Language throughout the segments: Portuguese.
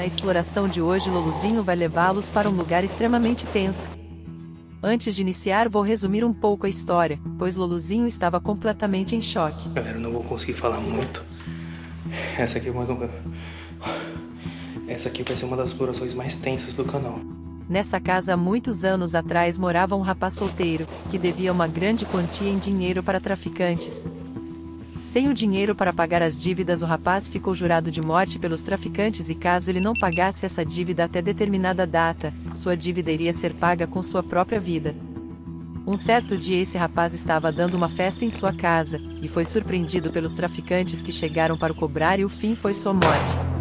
Na exploração de hoje, Loluzinho vai levá-los para um lugar extremamente tenso. Antes de iniciar, vou resumir um pouco a história, pois Loluzinho estava completamente em choque. Galera, eu não vou conseguir falar muito. Essa aqui é mais um... Essa aqui vai ser uma das explorações mais tensas do canal. Nessa casa, há muitos anos atrás, morava um rapaz solteiro, que devia uma grande quantia em dinheiro para traficantes. Sem o dinheiro para pagar as dívidas, o rapaz ficou jurado de morte pelos traficantes e caso ele não pagasse essa dívida até determinada data, sua dívida iria ser paga com sua própria vida. Um certo dia esse rapaz estava dando uma festa em sua casa, e foi surpreendido pelos traficantes que chegaram para o cobrar e o fim foi sua morte.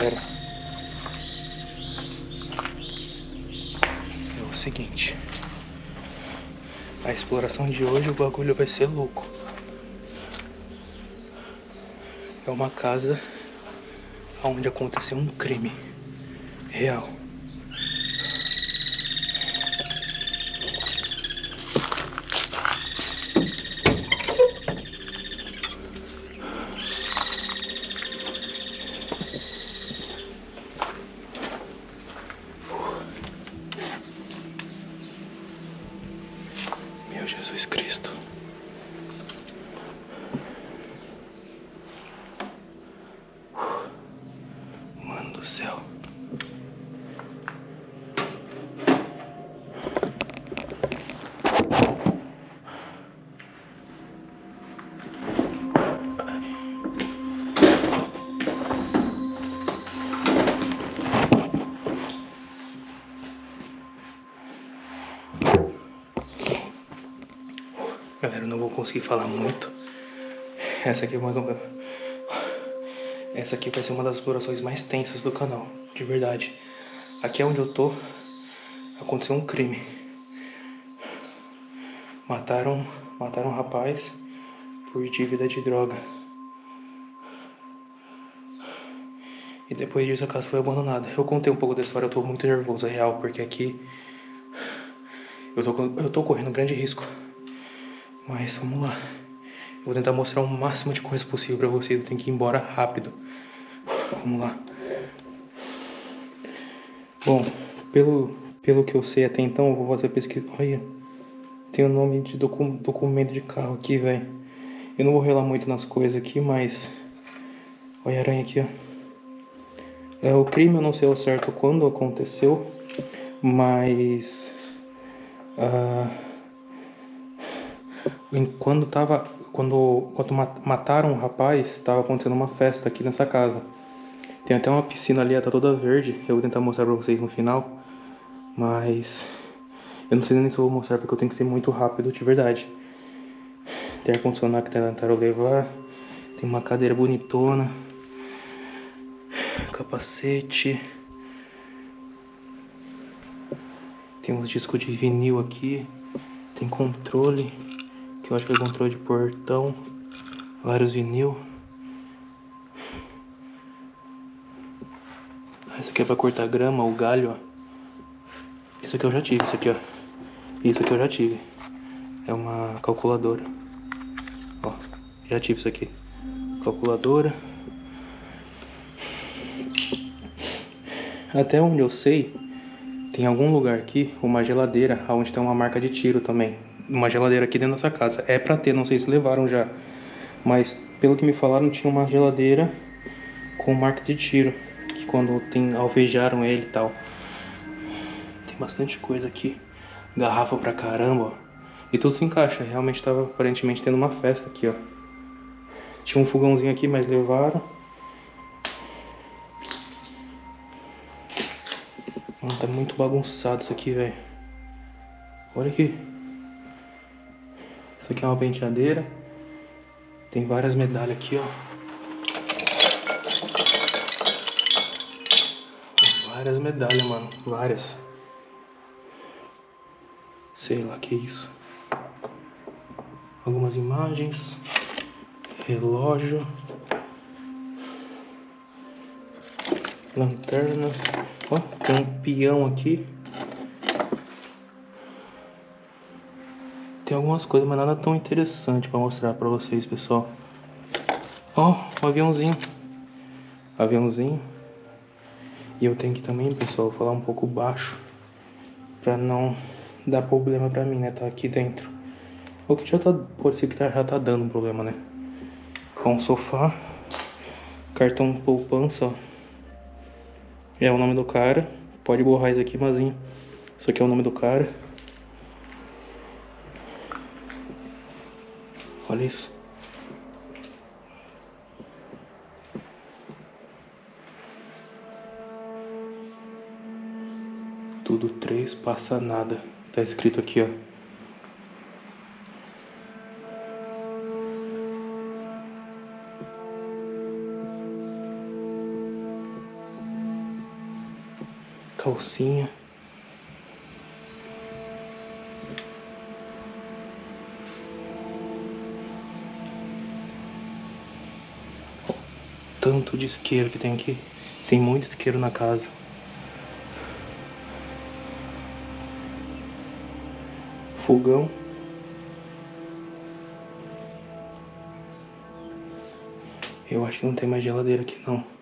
Galera. É o seguinte. A exploração de hoje o bagulho vai ser louco. É uma casa onde aconteceu um crime real. Eu não vou conseguir falar muito. Essa aqui é mais uma. Essa aqui vai ser uma das explorações mais tensas do canal, de verdade. Aqui é onde eu tô. Aconteceu um crime. Mataram, mataram um rapaz por dívida de droga. E depois disso a casa foi abandonada. Eu contei um pouco da história, eu tô muito nervoso, é real, porque aqui eu tô, eu tô correndo grande risco. Mas vamos lá. Eu vou tentar mostrar o máximo de coisa possível pra vocês. Eu tenho que ir embora rápido. Vamos lá. Bom, pelo, pelo que eu sei até então, eu vou fazer pesquisa. Olha, tem o nome de docu, documento de carro aqui, velho. Eu não vou relar muito nas coisas aqui, mas. Olha a aranha aqui, ó. É, o crime eu não sei ao certo quando aconteceu, mas. Uh, quando tava. Quando, quando mataram o rapaz, estava acontecendo uma festa aqui nessa casa. Tem até uma piscina ali, ela tá toda verde. Eu vou tentar mostrar pra vocês no final. Mas. Eu não sei nem se eu vou mostrar porque eu tenho que ser muito rápido de verdade. Tem ar-condicionado que tentaram levar. Tem uma cadeira bonitona. Capacete. Tem uns discos de vinil aqui. Tem controle. Eu acho que é controle de portão. Vários vinil. Esse aqui é pra cortar grama, o galho, ó. Isso aqui eu já tive, isso aqui, ó. Isso aqui eu já tive. É uma calculadora. Ó, já tive isso aqui calculadora. Até onde eu sei, tem algum lugar aqui uma geladeira onde tem uma marca de tiro também. Uma geladeira aqui dentro dessa casa. É pra ter, não sei se levaram já. Mas pelo que me falaram, tinha uma geladeira com marca de tiro. Que quando tem, alvejaram ele e tal. Tem bastante coisa aqui. Garrafa pra caramba, ó. E tudo se encaixa. Realmente estava aparentemente tendo uma festa aqui, ó. Tinha um fogãozinho aqui, mas levaram. Mano, tá muito bagunçado isso aqui, velho. Olha aqui. Isso aqui é uma penteadeira. Tem várias medalhas aqui, ó. Várias medalhas, mano. Várias. Sei lá que é isso. Algumas imagens relógio, lanterna, ó, tem um peão aqui. Tem algumas coisas, mas nada tão interessante para mostrar para vocês, pessoal. Ó, um aviãozinho. Aviãozinho. E eu tenho que também, pessoal, falar um pouco baixo para não dar problema para mim, né? Tá aqui dentro. O que já tá, pode ser que tá, já tá dando problema, né? com sofá, cartão poupança, ó. é o nome do cara. Pode borrar isso aqui, mas isso aqui é o nome do cara. Olha isso. Tudo três passa nada. Tá escrito aqui, ó. calcinha. Tanto de isqueiro que tem aqui. Tem muito isqueiro na casa. Fogão. Eu acho que não tem mais geladeira aqui não.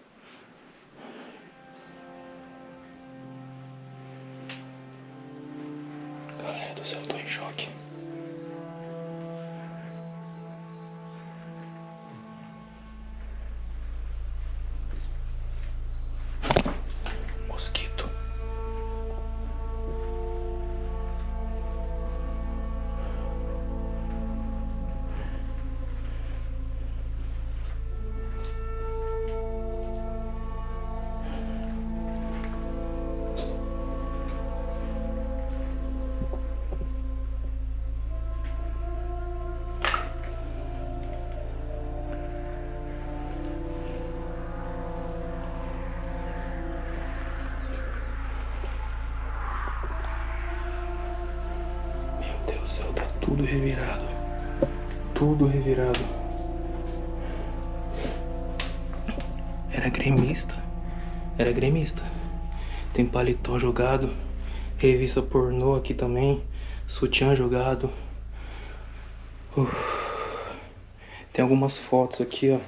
Revirado. Tudo revirado. Era gremista. Era gremista. Tem paletó jogado. Revista pornô aqui também. Sutiã jogado. Uf. Tem algumas fotos aqui, ó.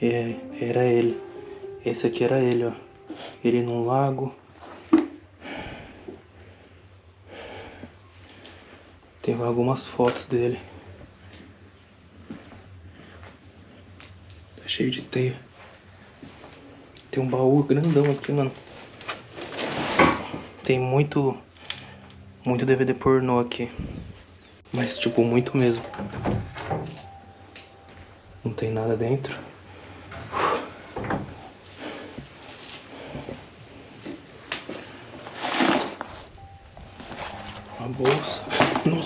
É, era ele. Esse aqui era ele, ó. Ele num lago. Tem algumas fotos dele. Tá cheio de teia. Tem um baú grandão aqui, mano. Tem muito. Muito DVD pornô aqui. Mas, tipo, muito mesmo. Não tem nada dentro.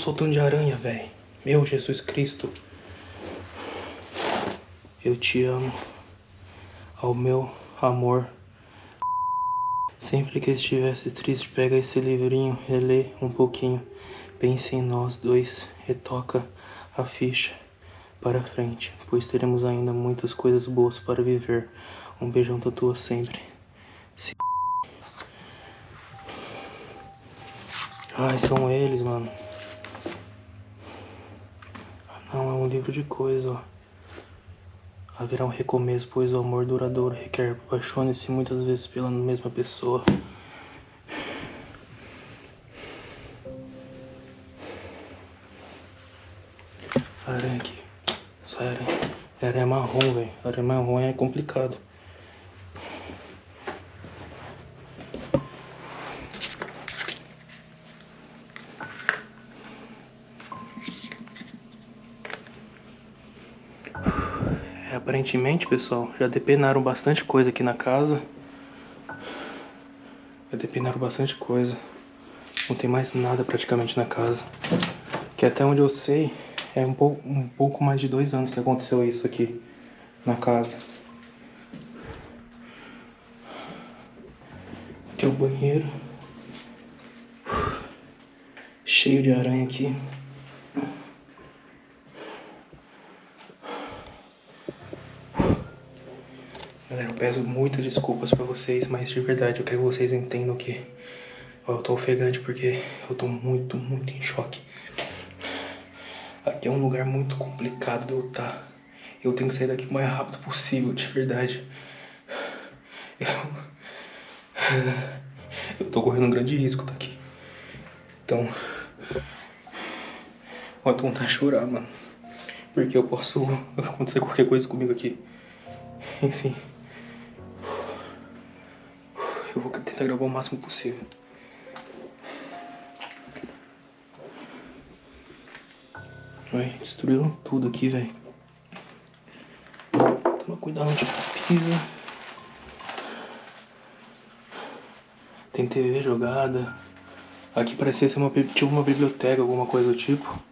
Nossa, o tanto de aranha, velho. Meu Jesus Cristo. Eu te amo. Ao meu amor. Sempre que estivesse triste, pega esse livrinho, relê um pouquinho. Pense em nós dois, retoca a ficha para frente, pois teremos ainda muitas coisas boas para viver. Um beijão tatua sempre. Se... Ai, são eles, mano. Não, é um livro de coisa, ó. Haverá um recomeço, pois o amor duradouro requer apaixone-se muitas vezes pela mesma pessoa. Aranha aqui. Essa aranha. É aranha marrom, velho. Aranha marrom é complicado. É, aparentemente, pessoal, já depenaram bastante coisa aqui na casa. Já depenaram bastante coisa. Não tem mais nada praticamente na casa. Que até onde eu sei, é um pouco, um pouco mais de dois anos que aconteceu isso aqui na casa. Aqui é o banheiro. Cheio de aranha aqui. Galera, eu peço muitas desculpas pra vocês, mas de verdade eu quero que vocês entendam que eu tô ofegante porque eu tô muito, muito em choque. Aqui é um lugar muito complicado de eu estar. Eu tenho que sair daqui o mais rápido possível, de verdade. Eu, eu tô correndo um grande risco tá aqui. Então. Vou de chorar, mano. Porque eu posso acontecer qualquer coisa comigo aqui. Enfim. Tentar gravar o máximo possível. Ai, destruíram tudo aqui, velho. Toma cuidado onde pisa. Tem TV jogada. Aqui parecia ser uma, tipo uma biblioteca, alguma coisa do tipo.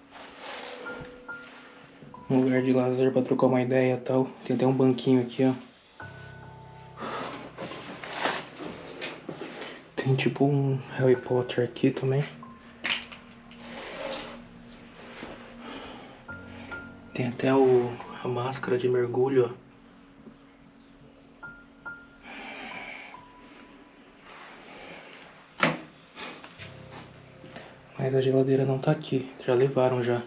Um lugar de lazer pra trocar uma ideia e tal. Tem até um banquinho aqui, ó. Tem tipo um Harry Potter aqui também. Tem até o, a máscara de mergulho, ó. Mas a geladeira não tá aqui, já levaram já.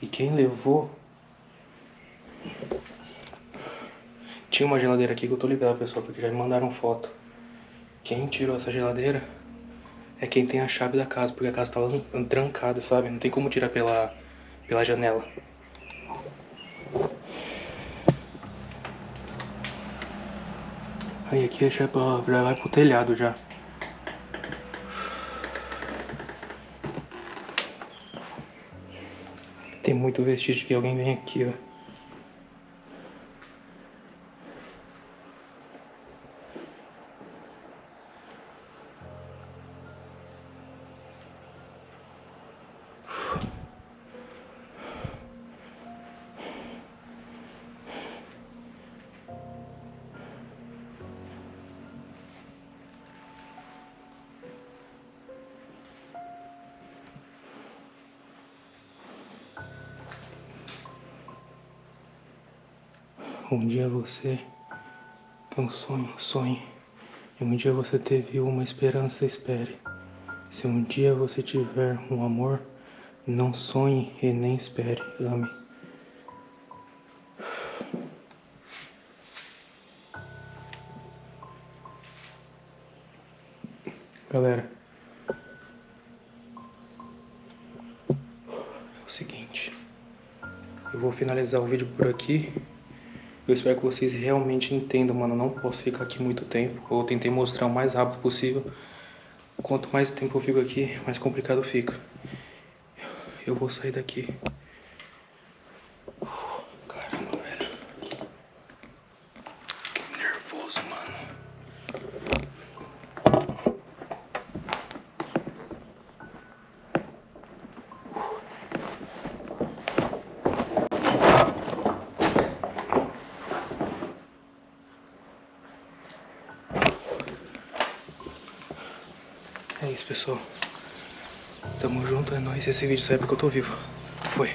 E quem levou... Tinha uma geladeira aqui que eu tô ligado, pessoal, porque já me mandaram foto. Quem tirou essa geladeira é quem tem a chave da casa, porque a casa tava trancada, sabe? Não tem como tirar pela, pela janela. Aí aqui já, já vai pro telhado já. Tem muito vestígio que alguém vem aqui, ó. Um dia você que um sonho, sonhe. E um dia você teve uma esperança, espere. Se um dia você tiver um amor, não sonhe e nem espere, ame. Galera, é o seguinte, eu vou finalizar o vídeo por aqui. Eu espero que vocês realmente entendam, mano. Eu não posso ficar aqui muito tempo. Eu tentei mostrar o mais rápido possível. Quanto mais tempo eu fico aqui, mais complicado fica. Eu vou sair daqui. Caramba, velho. Que nervoso, mano. É isso, pessoal. Tamo junto, é nóis. Esse vídeo sabe que eu tô vivo. Foi.